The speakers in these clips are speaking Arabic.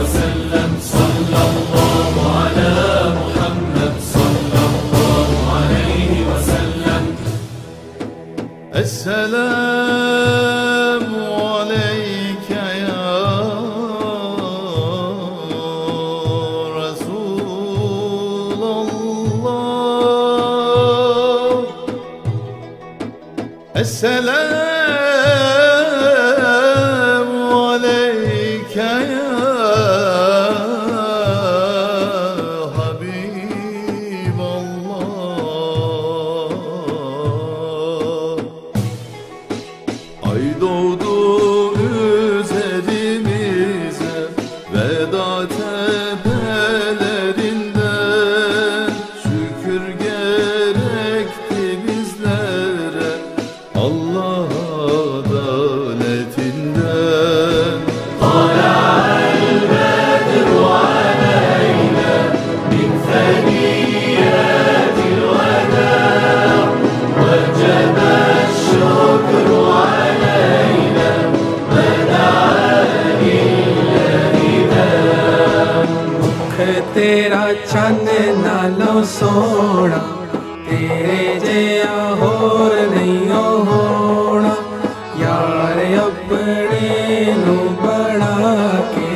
وسلم صلى الله على محمد صلى الله عليه وسلم السلام عليك يا رسول الله السلام Allah adaletinden Tala el-Bedir ve aleyna min seniyetil veda ve cebe şükür aleyna bedalilleriden Tera çan nalo soğra ਹੋਰ ਨਹੀਂ ਹੋਣਾ। ਯਾਰ ਆਪਣੇ ਨੂੰ ਬਣਾ ਕੇ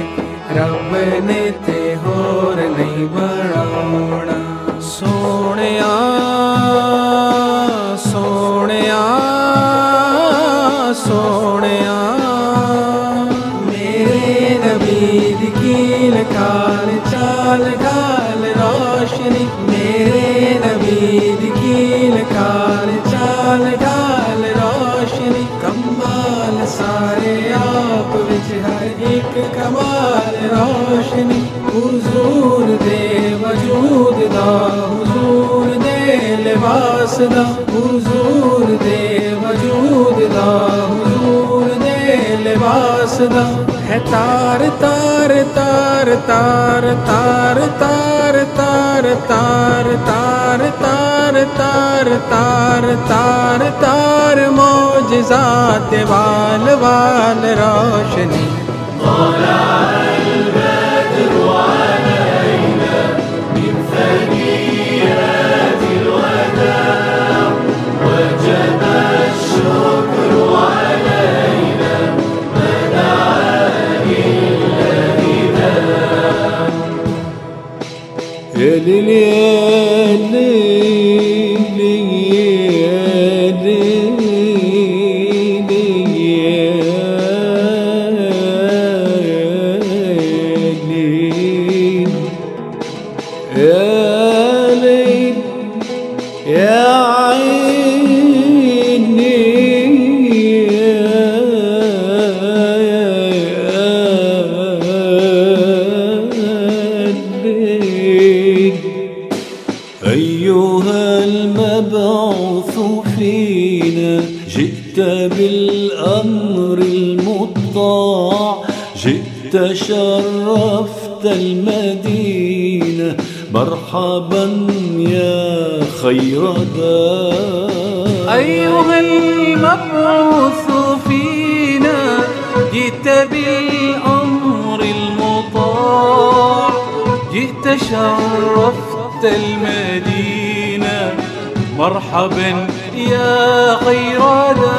ਰੱਬ ਨੇ ਤੇ ਹੋਰ ਨਹੀਂ ਬਣਾਉਣਾ। ਸੋਹਣਿਆ ਸੋਹਣਿਆ रोशनी हुजूर दे वजूद दा हुजूर दे लिबास दा हुजूर दे वजूद दा हुजूर दे लिबास दा है तार तार तार तार तार तार तार तार तार तार तार तार तार तार मौज जात वाल वाल रोशनी मौला أيها المبعوث فينا جئت بالأمر المطاع جئت شرفت المدينة مرحبا يا خير دار. أيها المبعوث فينا جئت بالأمر المطاع جئت شرفت المدينة. مرحبا يا خير دار